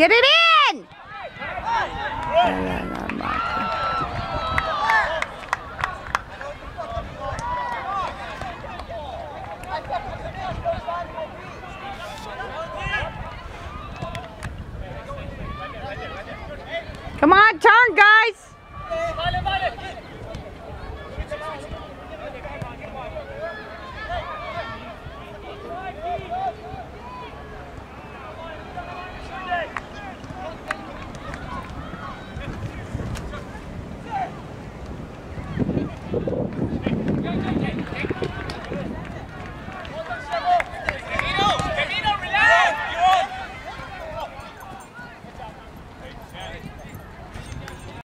Get it in! Come on, turn, guys!